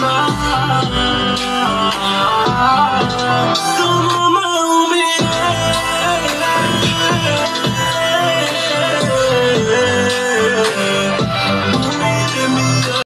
mama.